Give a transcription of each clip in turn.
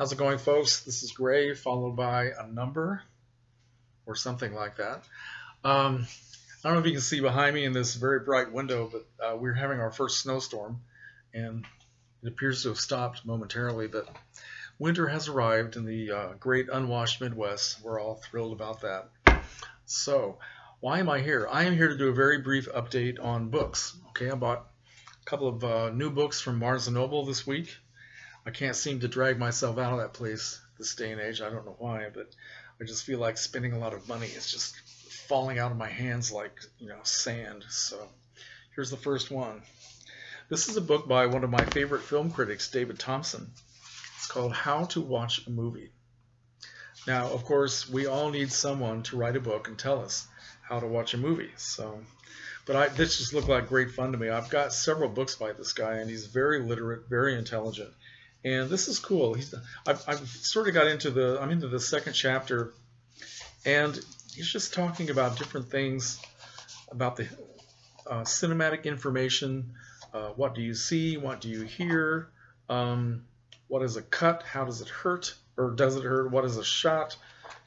How's it going, folks? This is Grey, followed by a number or something like that. Um, I don't know if you can see behind me in this very bright window, but uh, we're having our first snowstorm, and it appears to have stopped momentarily. But winter has arrived in the uh, great unwashed Midwest. We're all thrilled about that. So, why am I here? I am here to do a very brief update on books. Okay, I bought a couple of uh, new books from Barnes & Noble this week. I can't seem to drag myself out of that place this day and age. I don't know why, but I just feel like spending a lot of money. It's just falling out of my hands like, you know, sand. So here's the first one. This is a book by one of my favorite film critics, David Thomson. It's called How to Watch a Movie. Now, of course, we all need someone to write a book and tell us how to watch a movie. So, but I, this just looked like great fun to me. I've got several books by this guy, and he's very literate, very intelligent. And this is cool. He's, I've, I've sort of got into the, I'm into the second chapter, and he's just talking about different things about the uh, cinematic information. Uh, what do you see? What do you hear? Um, what is a cut? How does it hurt? Or does it hurt? What is a shot?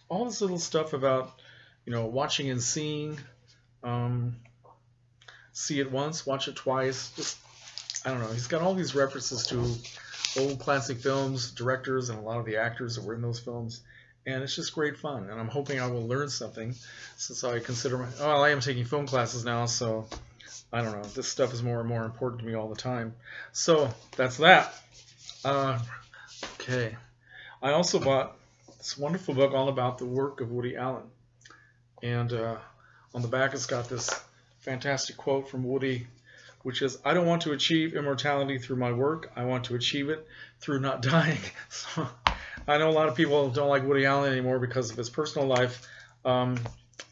All this little stuff about, you know, watching and seeing. Um, see it once, watch it twice. Just, I don't know. He's got all these references to old classic films, directors, and a lot of the actors that were in those films. And it's just great fun. And I'm hoping I will learn something since I consider my, well, I am taking film classes now, so I don't know. This stuff is more and more important to me all the time. So that's that. Uh, okay. I also bought this wonderful book all about the work of Woody Allen. And uh, on the back, it's got this fantastic quote from Woody which is I don't want to achieve immortality through my work. I want to achieve it through not dying. So I know a lot of people don't like Woody Allen anymore because of his personal life. Um,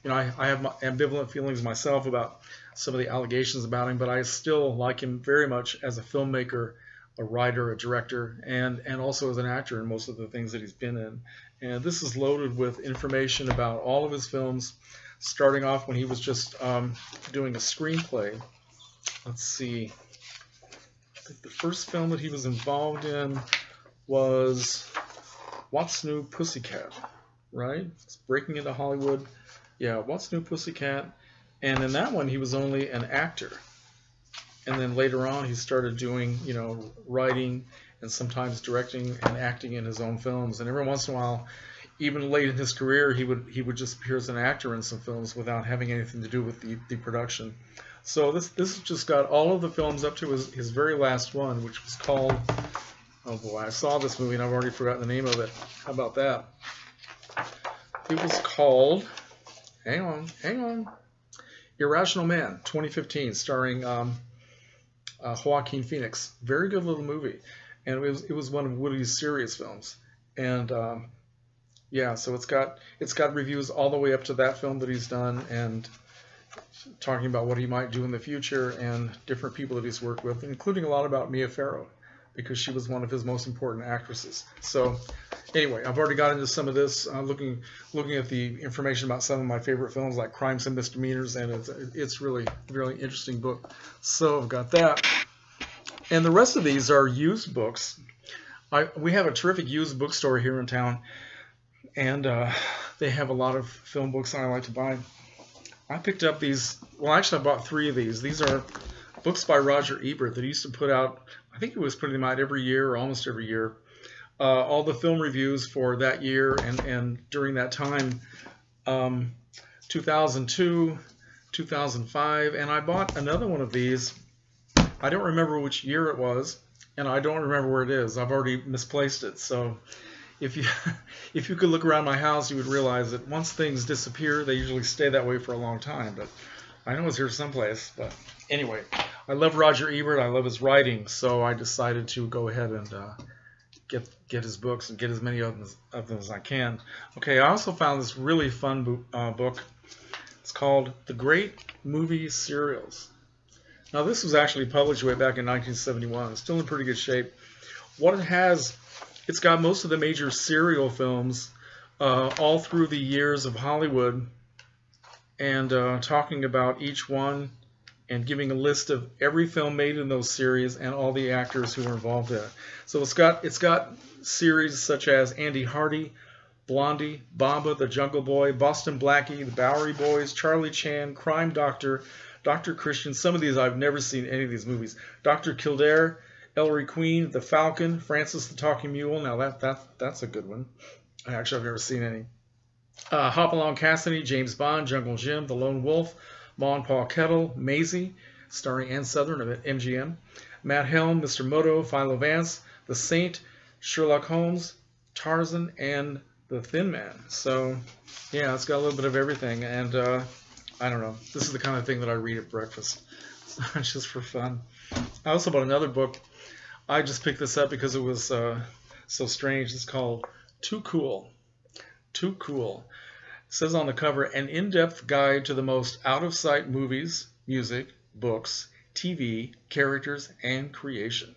you know, I, I have ambivalent feelings myself about some of the allegations about him, but I still like him very much as a filmmaker, a writer, a director, and and also as an actor in most of the things that he's been in. And this is loaded with information about all of his films, starting off when he was just um, doing a screenplay let's see. The first film that he was involved in was What's New Pussycat, right? It's breaking into Hollywood. Yeah, What's New Pussycat. And in that one, he was only an actor. And then later on, he started doing, you know, writing and sometimes directing and acting in his own films. And every once in a while, even late in his career, he would he would just appear as an actor in some films without having anything to do with the, the production. So this this just got all of the films up to his, his very last one, which was called. Oh boy, I saw this movie and I've already forgotten the name of it. How about that? It was called. Hang on, hang on. Irrational Man, 2015, starring um, uh, Joaquin Phoenix. Very good little movie, and it was it was one of Woody's serious films. And um, yeah, so it's got it's got reviews all the way up to that film that he's done, and talking about what he might do in the future and different people that he's worked with, including a lot about Mia Farrow, because she was one of his most important actresses. So anyway, I've already got into some of this, uh, looking looking at the information about some of my favorite films like Crimes and Misdemeanors, and it's, it's really, really interesting book. So I've got that. And the rest of these are used books. I, we have a terrific used bookstore here in town, and uh, they have a lot of film books that I like to buy. I picked up these. Well, actually, I bought three of these. These are books by Roger Ebert that he used to put out. I think he was putting them out every year or almost every year. Uh, all the film reviews for that year and and during that time, um, 2002, 2005, and I bought another one of these. I don't remember which year it was, and I don't remember where it is. I've already misplaced it, so if you if you could look around my house, you would realize that once things disappear, they usually stay that way for a long time. But I know it's here someplace. But anyway, I love Roger Ebert. I love his writing, so I decided to go ahead and uh, get get his books and get as many of them, of them as I can. Okay, I also found this really fun uh, book. It's called The Great Movie Serials. Now, this was actually published way back in 1971. It's still in pretty good shape. What it has it's got most of the major serial films uh, all through the years of Hollywood and uh, talking about each one and giving a list of every film made in those series and all the actors who were involved in it. So it's got it's got series such as Andy Hardy, Blondie, Bomba, The Jungle Boy, Boston Blackie, The Bowery Boys, Charlie Chan, Crime Doctor, Dr. Christian. Some of these I've never seen any of these movies. Dr. Kildare, Ellery Queen, The Falcon, Francis the Talking Mule. Now that that that's a good one. Actually, I've never seen any. Uh, Hopalong Cassidy, James Bond, Jungle Jim, The Lone Wolf, Ma and Pa Kettle, Maisie, starring Ann Sothern of MGM, Matt Helm, Mr. Moto, Philo Vance, The Saint, Sherlock Holmes, Tarzan, and The Thin Man. So, yeah, it's got a little bit of everything. And uh, I don't know. This is the kind of thing that I read at breakfast. It's just for fun. I also bought another book. I just picked this up because it was uh, so strange. It's called Too Cool. Too Cool. It says on the cover, an in-depth guide to the most out-of-sight movies, music, books, TV, characters, and creation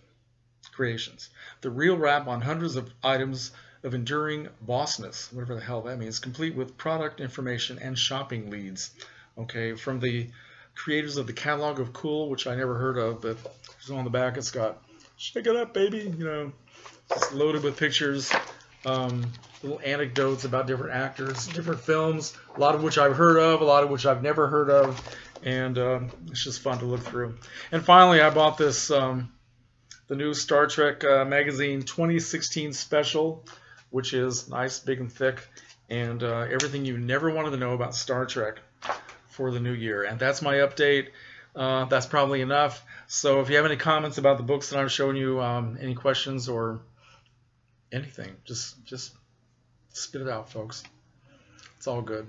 creations. The real rap on hundreds of items of enduring bossness, whatever the hell that means, complete with product information and shopping leads. Okay, from the creators of the catalog of Cool, which I never heard of, but on the back it's got "Shake it up, baby," you know, it's loaded with pictures, um, little anecdotes about different actors, different films, a lot of which I've heard of, a lot of which I've never heard of, and um, it's just fun to look through. And finally, I bought this, um, the new Star Trek uh, magazine 2016 special, which is nice, big and thick, and uh, everything you never wanted to know about Star Trek for the new year. And that's my update. Uh, that's probably enough. So if you have any comments about the books that I'm showing you, um, any questions or anything, just just spit it out, folks. It's all good.